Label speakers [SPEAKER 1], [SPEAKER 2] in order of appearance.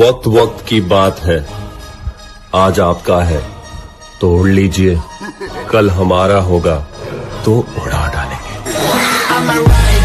[SPEAKER 1] वक्त वक्त की बात है। आज आपका है। तो उड़ लीजिए। कल हमारा होगा। तो उड़ा डालेंगे।